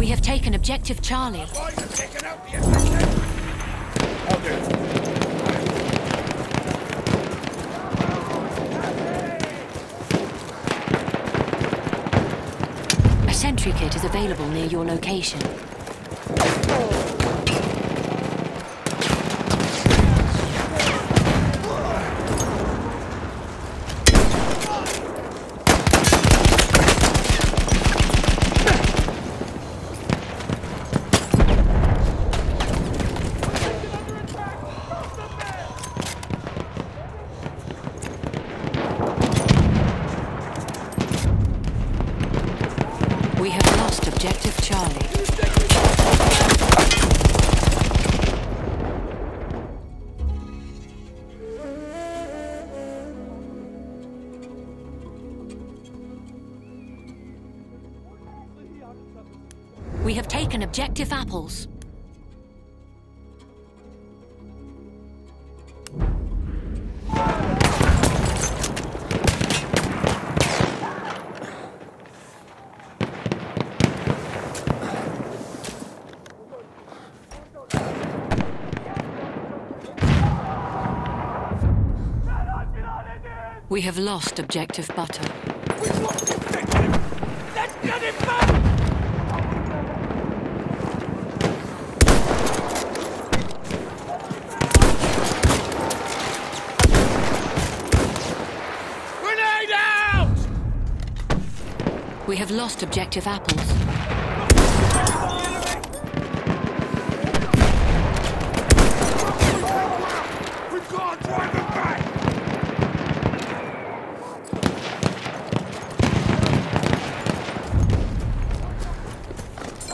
objective have taken objective taking out the infantry. I'll do it. A sentry kit is available near your location. Oh. We have lost objective Charlie. We have taken objective apples. We have lost objective butter. We've lost objective. Let's get him back. We have lost objective apples.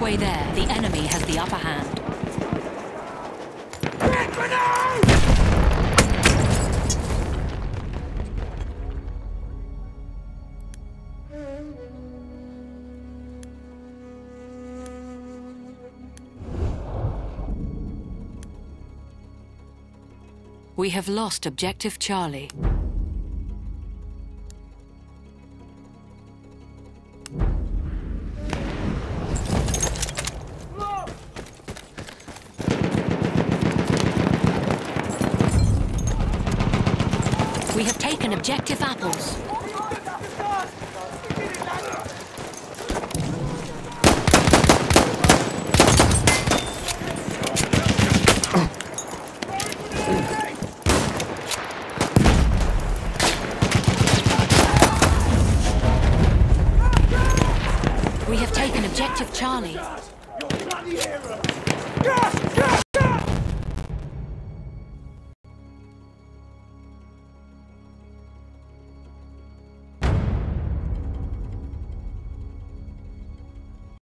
Halfway there, the enemy has the upper hand. We have lost objective Charlie. objective apples. We have taken objective Charlie.